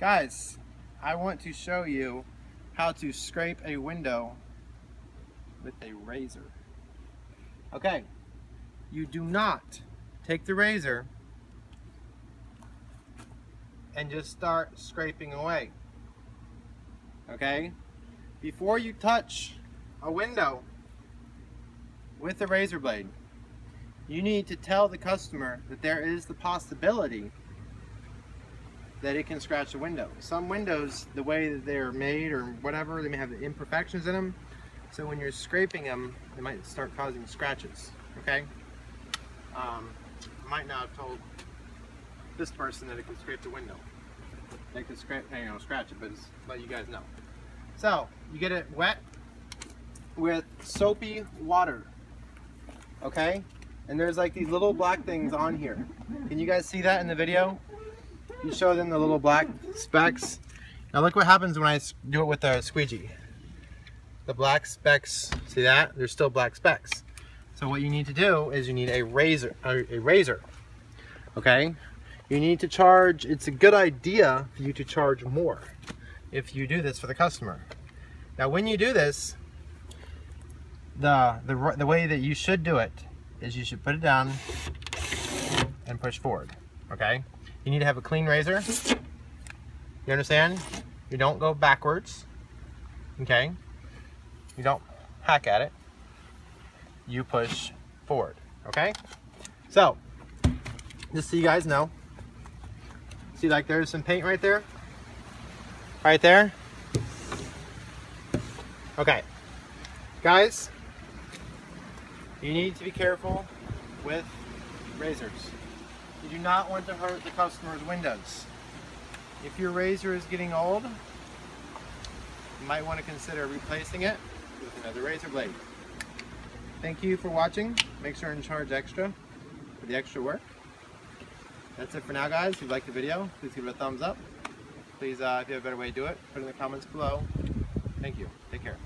Guys, I want to show you how to scrape a window with a razor. Okay, you do not take the razor and just start scraping away. Okay? Before you touch a window with a razor blade, you need to tell the customer that there is the possibility that it can scratch the window. Some windows, the way that they're made or whatever, they may have imperfections in them. So when you're scraping them, they might start causing scratches, okay? Um, might not have told this person that it can scrape the window. They can scrape, you know, scratch it, but just let you guys know. So, you get it wet with soapy water, okay? And there's like these little black things on here. Can you guys see that in the video? You show them the little black specks. Now look what happens when I do it with a squeegee. The black specks, see that? There's still black specks. So what you need to do is you need a razor, a, a razor, okay? You need to charge, it's a good idea for you to charge more if you do this for the customer. Now when you do this, the, the, the way that you should do it is you should put it down and push forward, okay? You need to have a clean razor. You understand? You don't go backwards, okay? You don't hack at it. You push forward, okay? So, just so you guys know, see like there's some paint right there? Right there? Okay. Guys, you need to be careful with razors. You do not want to hurt the customer's windows. If your razor is getting old, you might want to consider replacing it with another razor blade. Thank you for watching. Make sure and charge extra for the extra work. That's it for now guys. If you liked the video, please give it a thumbs up. Please, uh, if you have a better way to do it, put it in the comments below. Thank you. Take care.